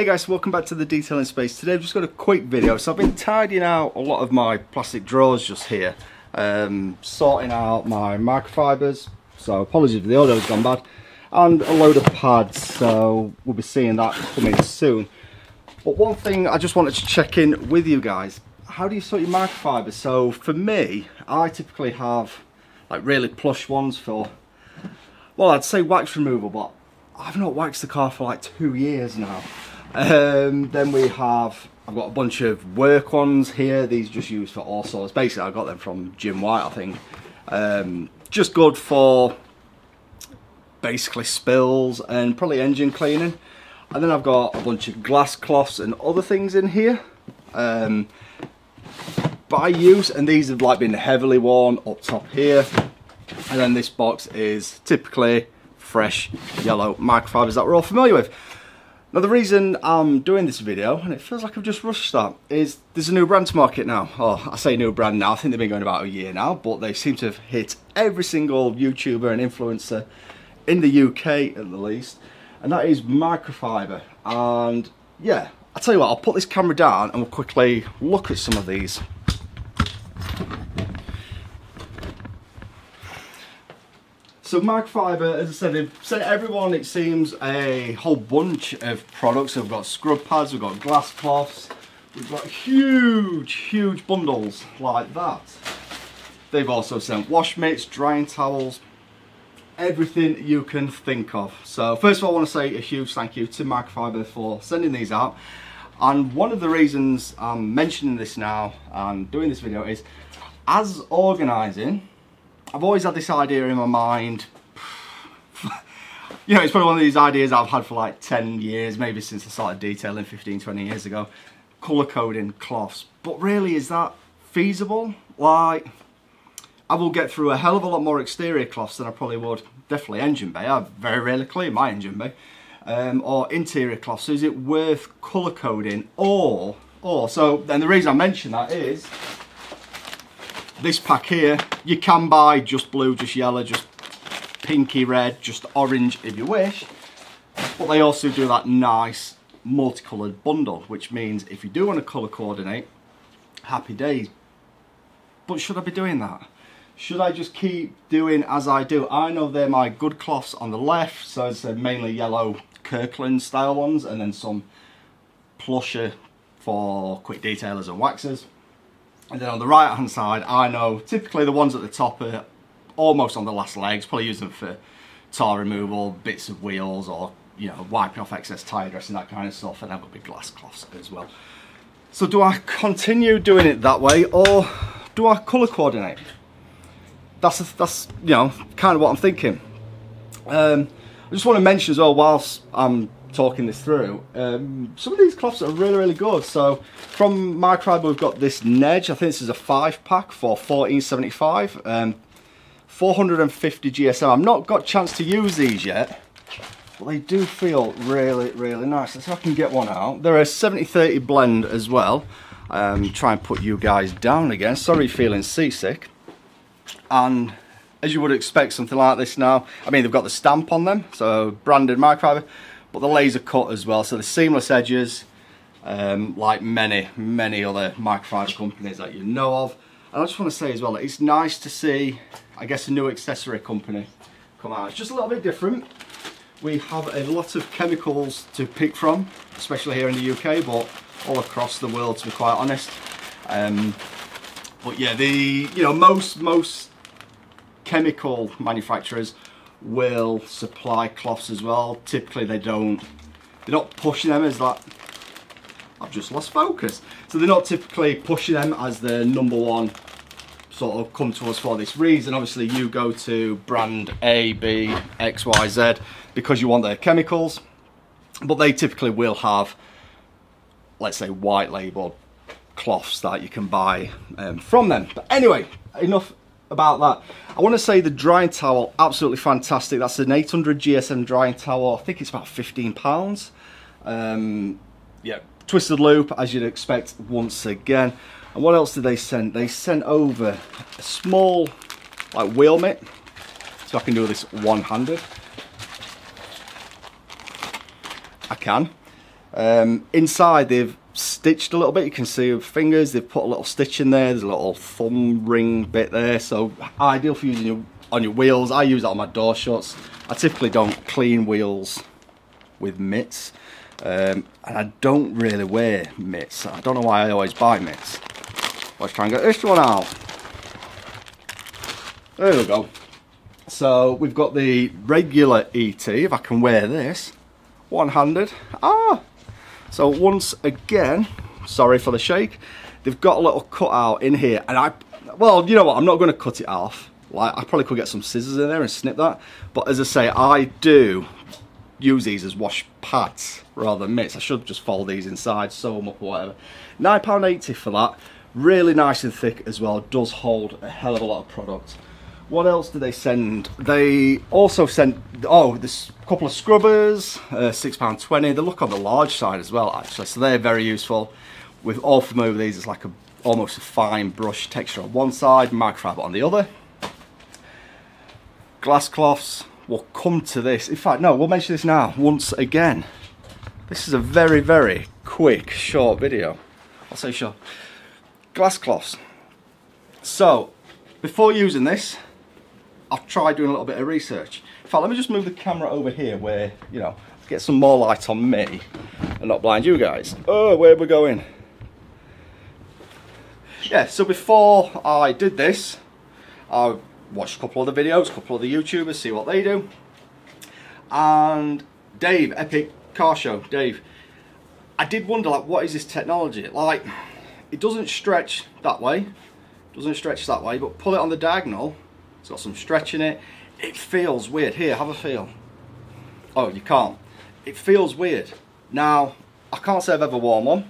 Hey guys, welcome back to the Detailing Space. Today I've just got a quick video. So I've been tidying out a lot of my plastic drawers just here. Um, sorting out my microfibers. So apologies if the audio's gone bad. And a load of pads, so we'll be seeing that coming soon. But one thing I just wanted to check in with you guys. How do you sort your microfibers? So for me, I typically have like really plush ones for, well I'd say wax removal, but I've not waxed the car for like two years now. Um, then we have, I've got a bunch of work ones here. These just used for all sorts. Basically, I got them from Jim White, I think. Um, just good for basically spills and probably engine cleaning. And then I've got a bunch of glass cloths and other things in here. Um, by use, and these have like been heavily worn up top here. And then this box is typically fresh yellow microfibers that we're all familiar with. Now the reason I'm doing this video, and it feels like I've just rushed that, is there's a new brand to market now. Oh, I say new brand now, I think they've been going about a year now, but they seem to have hit every single YouTuber and influencer in the UK at the least, and that is Mcrofbre. And yeah, I'll tell you what, I'll put this camera down and we'll quickly look at some of these. So Mcrofbre, as I said, they've sent everyone, it seems, a whole bunch of products. So we've got scrub pads, we've got glass cloths, we've got huge, huge bundles like that. They've also sent wash mitts, drying towels, everything you can think of. So first of all, I want to say a huge thank you to Mcrofbre for sending these out. And one of the reasons I'm mentioning this now and doing this video is as organising, I've always had this idea in my mind. you know, it's probably one of these ideas I've had for like 10 years, maybe since I started detailing 15, 20 years ago. Colour coding cloths. But really, is that feasible? Like, I will get through a hell of a lot more exterior cloths than I probably would, definitely engine bay. I very rarely clean my engine bay. Um, or interior cloths. So is it worth colour coding? Or, or, so, then the reason I mention that is, this pack here, you can buy just blue, just yellow, just pinky red, just orange if you wish. But they also do that nice multicoloured bundle, which means if you do want to colour coordinate, happy days. But should I be doing that? Should I just keep doing as I do? I know they're my good cloths on the left, so it's mainly yellow Kirkland style ones, and then some plusher for quick detailers and waxers. And then on the right hand side, I know typically the ones at the top are almost on the last legs, probably use them for tar removal, bits of wheels or, you know, wiping off excess tyre dressing, that kind of stuff. And I've got big glass cloths as well. So do I continue doing it that way or do I colour coordinate? That's, that's you know, kind of what I'm thinking. Um, I just want to mention as well, whilst I'm talking this through. Um, some of these cloths are really, really good. So from my Mcrofbre, we've got this Nedge. I think this is a five pack for 14.75. Um, 450 GSM. I've not got a chance to use these yet, but they do feel really, really nice. Let's see if I can get one out. They're a 70-30 blend as well. Um, try and put you guys down again. Sorry feeling seasick. And as you would expect something like this now, I mean, they've got the stamp on them, so branded microfiber but the laser cut as well. So the seamless edges, um, like many, many other microfiber companies that you know of. And I just want to say as well, it's nice to see, I guess, a new accessory company come out. It's just a little bit different. We have a lot of chemicals to pick from, especially here in the UK, but all across the world, to be quite honest. Um, but yeah, the you know most most chemical manufacturers will supply cloths as well. Typically they don't, they're not pushing them as that, I've just lost focus. So they're not typically pushing them as the number one sort of come to us for this reason. Obviously you go to brand A, B, X, Y, Z because you want their chemicals, but they typically will have, let's say white label cloths that you can buy um, from them. But anyway, enough about that. I want to say the drying towel, absolutely fantastic. That's an 800 GSM drying towel. I think it's about 15 pounds. Um, yeah, twisted loop, as you'd expect once again. And what else did they send? They sent over a small like wheel mitt. So I can do this one-handed. I can. Um, inside they've stitched a little bit. You can see with fingers. They've put a little stitch in there. There's a little thumb ring bit there. So ideal for using your, on your wheels. I use that on my door shuts. I typically don't clean wheels with mitts. Um, and I don't really wear mitts. I don't know why I always buy mitts. Let's try and get this one out. There we go. So we've got the regular ET, if I can wear this, one-handed. Ah! So once again, sorry for the shake, they've got a little cutout in here, and I, well, you know what, I'm not going to cut it off. Like, I probably could get some scissors in there and snip that, but as I say, I do use these as wash pads rather than mitts. I should just fold these inside, sew them up or whatever. £9.80 for that. Really nice and thick as well. Does hold a hell of a lot of product. What else do they send? They also sent, oh, this couple of scrubbers, uh, £6.20. They look on the large side as well, actually, so they're very useful. With all familiar with these, it's like a almost a fine brush texture on one side, microfiber on the other. Glass cloths, we'll come to this. In fact, no, we'll mention this now, once again. This is a very, very quick, short video. I'll say short. Glass cloths. So, before using this, I've tried doing a little bit of research. In fact, let me just move the camera over here where, you know, get some more light on me and not blind you guys. Oh, where are we going? Yeah, so before I did this, I watched a couple of the videos, a couple of the YouTubers, see what they do. And Dave, Epic Car Show, Dave, I did wonder, like, what is this technology? Like, it doesn't stretch that way, doesn't stretch that way, but pull it on the diagonal it's got some stretch in it. It feels weird. Here, have a feel. Oh, you can't. It feels weird. Now, I can't say I've ever worn one.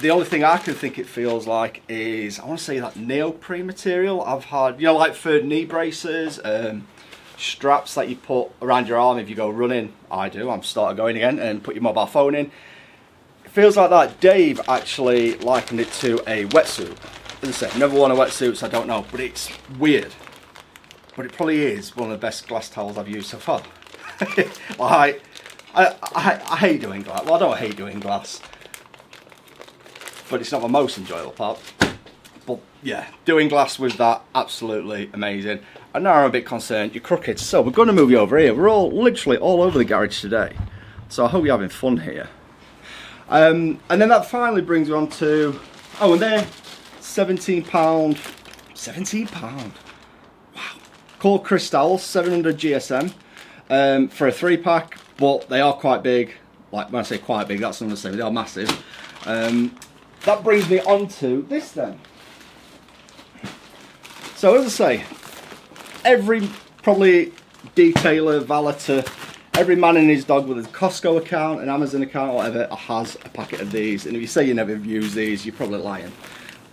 The only thing I can think it feels like is, I want to say that neoprene material I've had, you know, like for knee braces, um, straps that you put around your arm if you go running. I do, I'm starting going again, and put your mobile phone in. It feels like that. Dave actually likened it to a wetsuit. As I said, never worn a wetsuit, so I don't know, but it's weird but it probably is one of the best glass towels I've used so far. I, I, I, I hate doing glass. Well, I don't hate doing glass, but it's not my most enjoyable part. But yeah, doing glass with that, absolutely amazing. And now I'm a bit concerned, you're crooked. So we're going to move you over here. We're all literally all over the garage today. So I hope you're having fun here. Um, and then that finally brings you on to, oh, and they're 17 pound, 17 pound called Crystowel 700 GSM um, for a three pack, but they are quite big. Like when I say quite big, that's not to say they are massive. Um, that brings me on to this then. So as I say, every probably detailer, valeter, every man and his dog with a Costco account, an Amazon account, whatever, has a packet of these. And if you say you never use these, you're probably lying.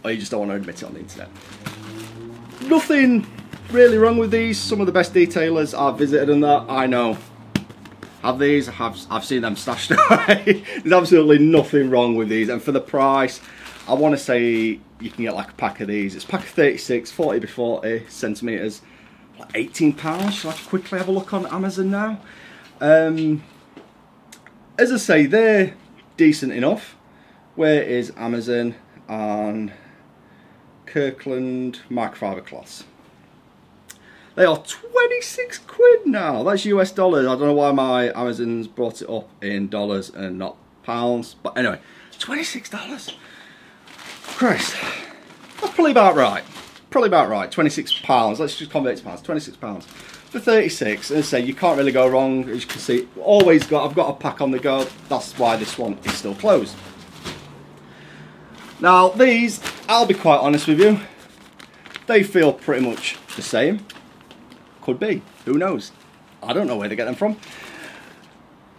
Or you just don't want to admit it on the internet. Nothing really wrong with these. Some of the best detailers I've visited and that, I know. Have these, I've, I've seen them stashed away. There's absolutely nothing wrong with these. And for the price, I want to say you can get like a pack of these. It's pack of 36, 40 by 40 centimetres. Like 18 pounds. Shall I quickly have a look on Amazon now? Um, as I say, they're decent enough. Where is Amazon and Kirkland microfiber cloths? They are 26 quid now. That's US dollars. I don't know why my Amazon's brought it up in dollars and not pounds. But anyway, $26. Christ. That's probably about right. Probably about right. 26 pounds. Let's just convert to pounds. 26 pounds. For 36, as I say, you can't really go wrong. As you can see, always got, I've got a pack on the go. That's why this one is still closed. Now, these, I'll be quite honest with you, they feel pretty much the same. Could be. Who knows? I don't know where they get them from.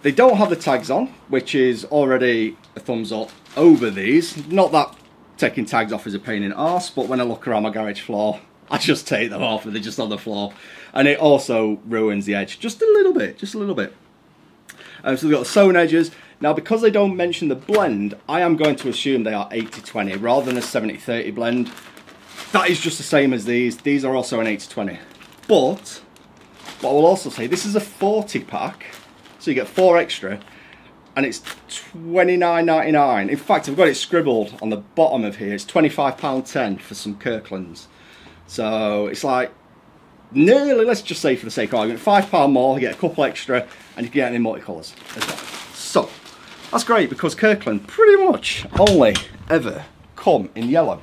They don't have the tags on, which is already a thumbs up over these. Not that taking tags off is a pain in the arse, but when I look around my garage floor, I just take them off and they're just on the floor. And it also ruins the edge just a little bit, just a little bit. Um, so they've got the sewn edges. Now, because they don't mention the blend, I am going to assume they are 80-20 rather than a 70-30 blend. That is just the same as these. These are also an 80-20. But, what I will also say, this is a 40 pack, so you get four extra. and it's twenty nine ninety nine. In fact, I've got it scribbled on the bottom of here. It's twenty five pound ten for some Kirklands. So it's like nearly, let's just say for the sake of argument, five pound more. You get a couple extra, and you can get any multicolours as well. So that's great because Kirkland pretty much only ever come in yellow.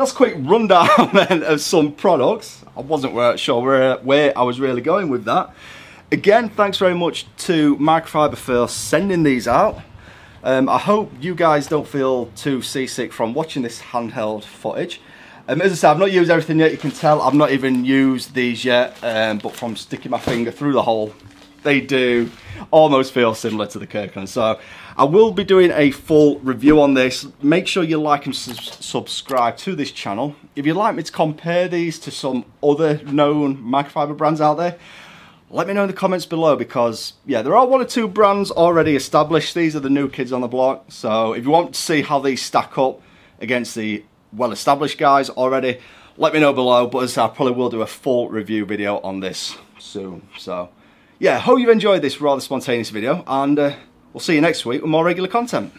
That's a quick rundown then of some products. I wasn't sure where, where I was really going with that. Again, thanks very much to Mcrofbre for sending these out. Um, I hope you guys don't feel too seasick from watching this handheld footage. Um, as I said, I've not used everything yet, you can tell I've not even used these yet, um, but from sticking my finger through the hole, they do almost feel similar to the Kirkland. So I will be doing a full review on this. Make sure you like and su subscribe to this channel. If you'd like me to compare these to some other known microfiber brands out there, let me know in the comments below because yeah there are one or two brands already established these are the new kids on the block so if you want to see how these stack up against the well established guys already let me know below but as I probably will do a full review video on this soon so yeah hope you've enjoyed this rather spontaneous video and uh, we'll see you next week with more regular content